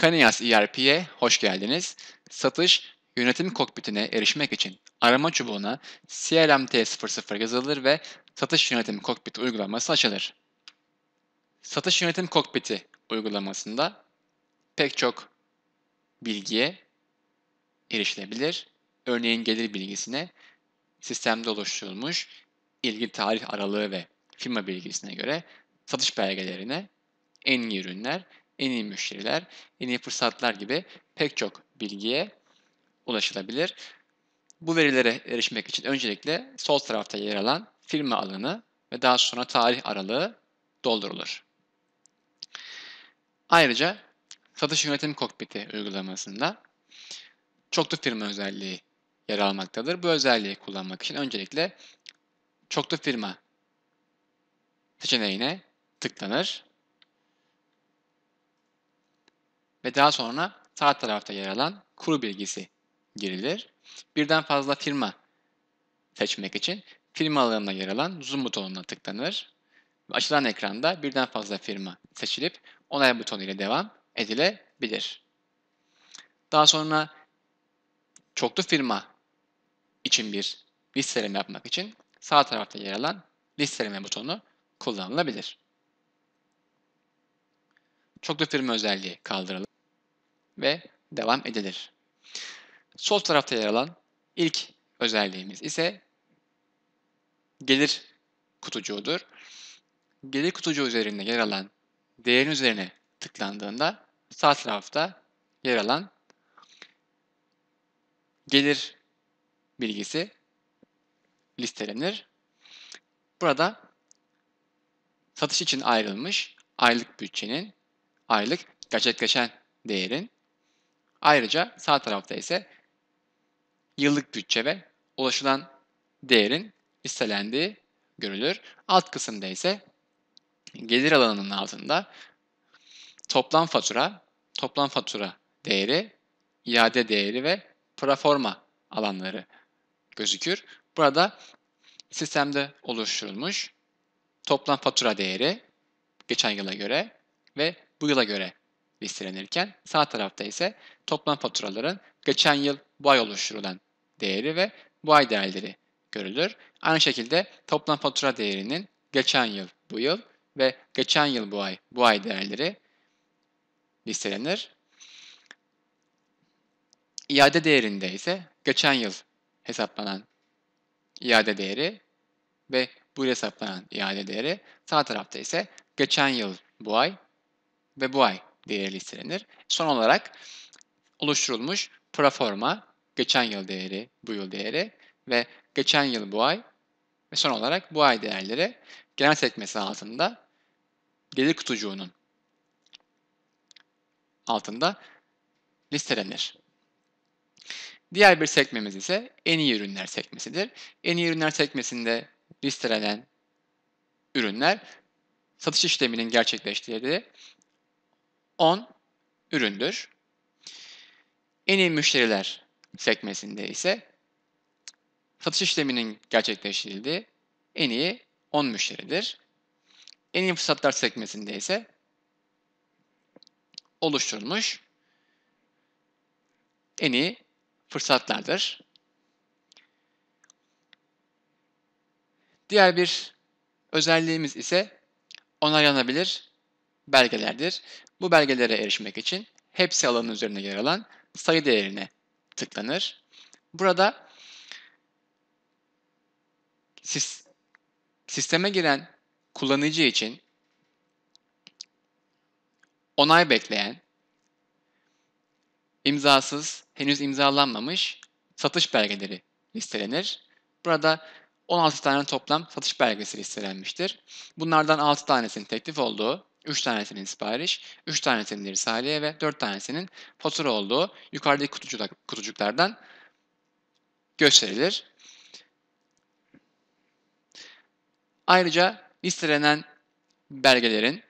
Kanias ERP'ye hoş geldiniz. Satış yönetim kokpitine erişmek için arama çubuğuna CLMT00 yazılır ve satış yönetim kokpiti uygulaması açılır. Satış yönetim kokpiti uygulamasında pek çok bilgiye erişilebilir. Örneğin gelir bilgisine sistemde oluşturulmuş ilgi tarih aralığı ve firma bilgisine göre satış belgelerine en iyi ürünler, en iyi müşteriler, en iyi fırsatlar gibi pek çok bilgiye ulaşılabilir. Bu verilere erişmek için öncelikle sol tarafta yer alan firma alanı ve daha sonra tarih aralığı doldurulur. Ayrıca satış yönetim kokpiti uygulamasında çoklu firma özelliği yer almaktadır. Bu özelliği kullanmak için öncelikle çoklu firma seçeneğine tıklanır. Ve daha sonra sağ tarafta yer alan kuru bilgisi girilir. Birden fazla firma seçmek için firma alanına yer alan zoom butonuna tıklanır. Açılan ekranda birden fazla firma seçilip onay butonu ile devam edilebilir. Daha sonra çoklu firma için bir listeleme yapmak için sağ tarafta yer alan listeleme butonu kullanılabilir. Çoklu firma özelliği kaldırılır ve devam edilir. Sol tarafta yer alan ilk özelliğimiz ise gelir kutucuğudur. Gelir kutucuğu üzerinde yer alan değerin üzerine tıklandığında sağ tarafta yer alan gelir bilgisi listelenir. Burada satış için ayrılmış aylık bütçenin aylık gerçekleşen değerin ayrıca sağ tarafta ise yıllık bütçe ve ulaşılan değerin listelendiği görülür. Alt kısımda ise gelir alanının altında toplam fatura, toplam fatura değeri, iade değeri ve proforma alanları gözükür. Burada sistemde oluşturulmuş toplam fatura değeri geçen yıla göre ve bu yıla göre listelenirken sağ tarafta ise toplam faturaların geçen yıl bu ay oluşturulan değeri ve bu ay değerleri görülür. Aynı şekilde toplam fatura değerinin geçen yıl bu yıl ve geçen yıl bu ay bu ay değerleri listelenir. İade değerinde ise geçen yıl hesaplanan iade değeri ve bu hesaplanan iade değeri. Sağ tarafta ise geçen yıl bu ay ve bu ay değeri listelenir. Son olarak oluşturulmuş proforma, geçen yıl değeri, bu yıl değeri ve geçen yıl bu ay ve son olarak bu ay değerleri genel sekmesi altında gelir kutucuğunun altında listelenir. Diğer bir sekmemiz ise en iyi ürünler sekmesidir. En iyi ürünler sekmesinde listelenen ürünler satış işleminin gerçekleştiği 10 üründür. En iyi müşteriler sekmesinde ise satış işleminin gerçekleştirildiği en iyi 10 müşteridir. En iyi fırsatlar sekmesinde ise oluşturulmuş en iyi fırsatlardır. Diğer bir özelliğimiz ise onaylanabilir belgelerdir. Bu belgelere erişmek için hepsi alanın üzerinde yer alan sayı değerine tıklanır. Burada sisteme giren kullanıcı için onay bekleyen, imzasız, henüz imzalanmamış satış belgeleri listelenir. Burada 16 tane toplam satış belgesi listelenmiştir. Bunlardan 6 tanesinin teklif olduğu, 3 tanesinin sipariş, 3 tanesinin irsaliye ve 4 tanesinin fatura olduğu yukarıdaki kutucuklardan gösterilir. Ayrıca listelenen belgelerin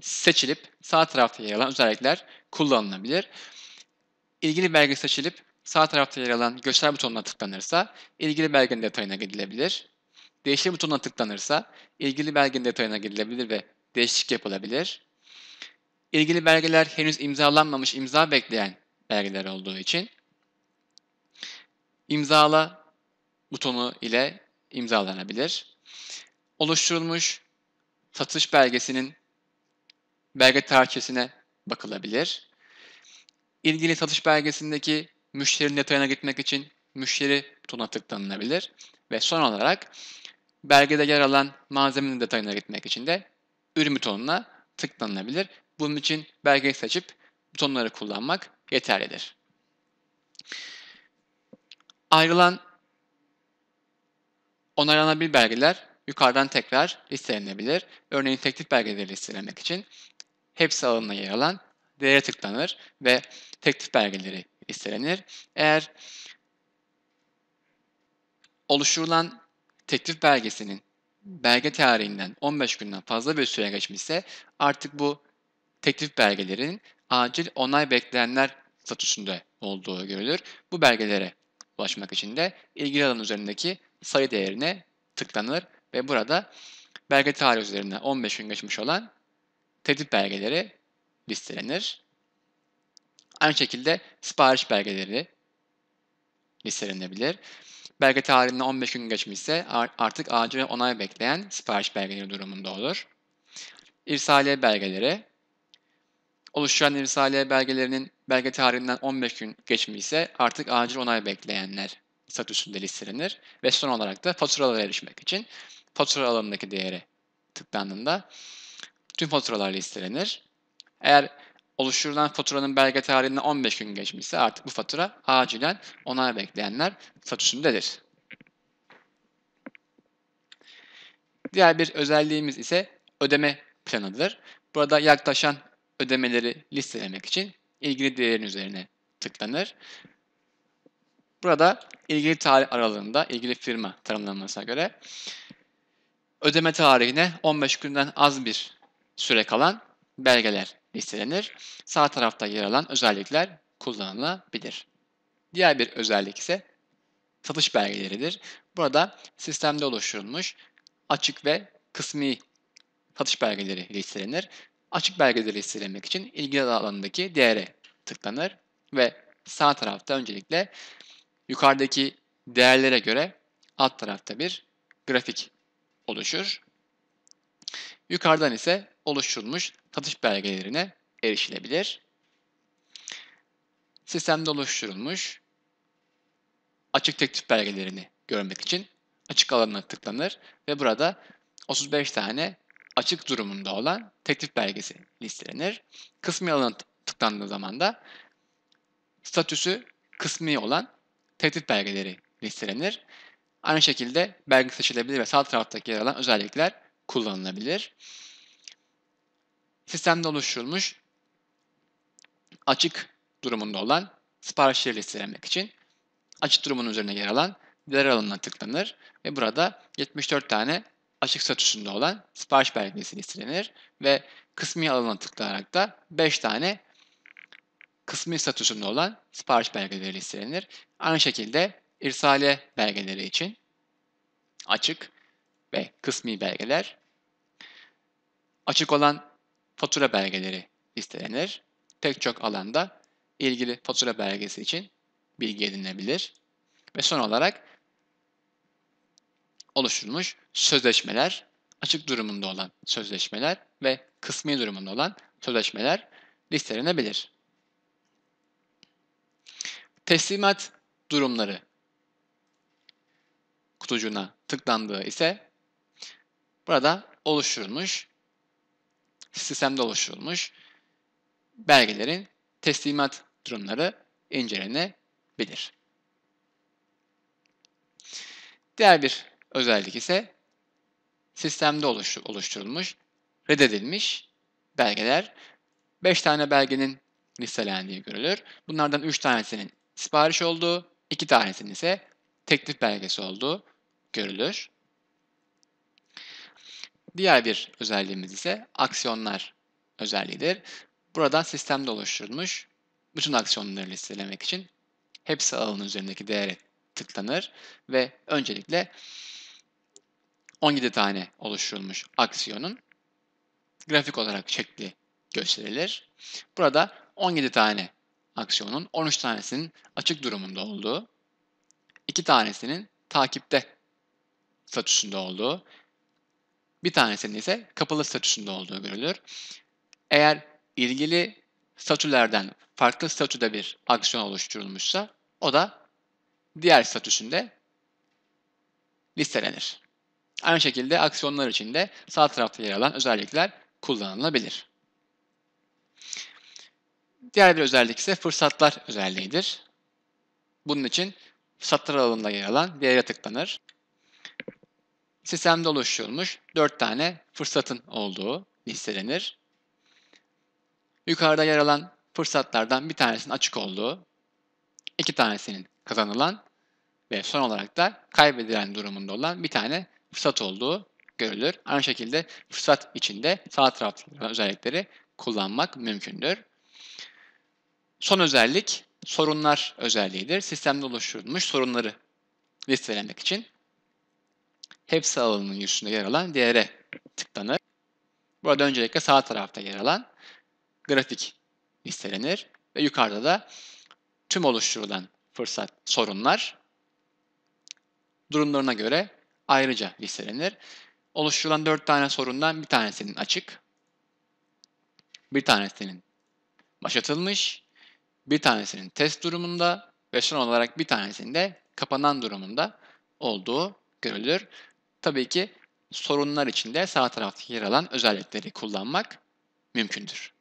seçilip sağ tarafta yer alan özellikler kullanılabilir. İlgili belge seçilip sağ tarafta yer alan göster butonuna tıklanırsa ilgili belgenin detayına gidilebilir. Değiştir butonuna tıklanırsa ilgili belgenin detayına gidilebilir ve değişiklik yapılabilir. ilgili belgeler henüz imzalanmamış, imza bekleyen belgeler olduğu için imzala butonu ile imzalanabilir. Oluşturulmuş satış belgesinin belge tarihçesine bakılabilir. İlgili satış belgesindeki müşterinin detayına gitmek için müşteri butonuna tıklanılabilir. Ve son olarak belgede yer alan malzemenin detayına gitmek için de ürün butonuna tıklanılabilir. Bunun için belgeyi seçip butonları kullanmak yeterlidir. Ayrılan onaylanabilir belgeler yukarıdan tekrar listelenebilir. Örneğin teklif belgeleri listelemek için hepsi alanına yer alan değere tıklanır ve teklif belgeleri listelenir. Eğer oluşturulan teklif belgesinin belge tarihinden 15 günden fazla bir süre geçmişse artık bu teklif belgelerinin acil onay bekleyenler statüsünde olduğu görülür. Bu belgelere ulaşmak için de ilgili alan üzerindeki sayı değerine tıklanır ve burada belge tarihi üzerinden 15 gün geçmiş olan teklif belgeleri listelenir. Aynı şekilde sipariş belgeleri listelenebilir. Belge tarihinden 15 gün geçmişse artık acil onay bekleyen sipariş belgeleri durumunda olur. İrsaliye belgeleri oluşturan irsaliye belgelerinin belge tarihinden 15 gün geçmişse artık acil onay bekleyenler statüsünde listelenir. Ve son olarak da faturalara erişmek için fatura alanındaki değere tıklandığında tüm faturalar listelenir. Eğer oluşturulan faturanın belge tarihinden 15 gün geçmişse artık bu fatura acilen onay bekleyenler statüsündedir. Diğer bir özelliğimiz ise ödeme planıdır. Burada yaklaşan ödemeleri listelemek için ilgili değerin üzerine tıklanır. Burada ilgili tarih aralığında ilgili firma tanımlanmasına göre ödeme tarihine 15 günden az bir süre kalan belgeler listelenir. Sağ tarafta yer alan özellikler kullanılabilir. Diğer bir özellik ise satış belgeleridir. Burada sistemde oluşturulmuş açık ve kısmi satış belgeleri listelenir. Açık belgeleri listelemek için ilgili alanındaki değere tıklanır ve sağ tarafta öncelikle yukarıdaki değerlere göre alt tarafta bir grafik oluşur. Yukarıdan ise oluşturulmuş satış belgelerine erişilebilir. Sistemde oluşturulmuş açık teklif belgelerini görmek için açık alanına tıklanır ve burada 35 tane açık durumunda olan teklif belgesi listelenir. Kısmi alana tıklandığı zaman da statüsü kısmi olan teklif belgeleri listelenir. Aynı şekilde belge seçilebilir ve sağ taraftaki yer alan özellikler kullanılabilir. Sistemde oluşturulmuş açık durumunda olan siparişleri listelemek için açık durumun üzerine yer alan değer alanına tıklanır ve burada 74 tane açık statüsünde olan sipariş belgesi listelenir ve kısmi alana tıklayarak da 5 tane kısmi statüsünde olan sipariş belgeleri listelenir. Aynı şekilde irsaliye belgeleri için açık ve kısmi belgeler açık olan fatura belgeleri listelenir. Pek çok alanda ilgili fatura belgesi için bilgi edinebilir. Ve son olarak oluşturulmuş sözleşmeler, açık durumunda olan sözleşmeler ve kısmi durumunda olan sözleşmeler listelenebilir. Teslimat durumları kutucuğuna tıklandığı ise burada oluşturulmuş, sistemde oluşturulmuş belgelerin teslimat durumları incelenebilir. Diğer bir özellik ise sistemde oluşturulmuş, reddedilmiş belgeler. 5 tane belgenin listelendiği görülür. Bunlardan 3 tanesinin sipariş olduğu, 2 tanesinin ise teklif belgesi olduğu görülür. Diğer bir özelliğimiz ise aksiyonlar özelliğidir. Burada sistemde oluşturulmuş bütün aksiyonları listelemek için hepsi alanın üzerindeki değere tıklanır ve öncelikle 17 tane oluşturulmuş aksiyonun grafik olarak şekli gösterilir. Burada 17 tane aksiyonun 13 tanesinin açık durumunda olduğu, 2 tanesinin takipte statüsünde olduğu, bir tanesinin ise kapalı statüsünde olduğu görülür. Eğer ilgili statülerden farklı statüde bir aksiyon oluşturulmuşsa o da diğer statüsünde listelenir. Aynı şekilde aksiyonlar için de sağ tarafta yer alan özellikler kullanılabilir. Diğer bir özellik ise fırsatlar özelliğidir. Bunun için fırsatlar alanında yer alan değere tıklanır. Sistemde oluşturulmuş 4 tane fırsatın olduğu listelenir. Yukarıda yer alan fırsatlardan bir tanesinin açık olduğu, iki tanesinin kazanılan ve son olarak da kaybedilen durumunda olan bir tane fırsat olduğu görülür. Aynı şekilde fırsat içinde sağ taraftaki özellikleri kullanmak mümkündür. Son özellik sorunlar özelliğidir. Sistemde oluşturulmuş sorunları listelemek için hepsi alanının üstünde yer alan değere tıklanır. Burada öncelikle sağ tarafta yer alan grafik listelenir ve yukarıda da tüm oluşturulan fırsat sorunlar durumlarına göre ayrıca listelenir. Oluşturulan 4 tane sorundan bir tanesinin açık, bir tanesinin başlatılmış, bir tanesinin test durumunda ve son olarak bir tanesinin de kapanan durumunda olduğu görülür. Tabii ki sorunlar için de sağ tarafta yer alan özellikleri kullanmak mümkündür.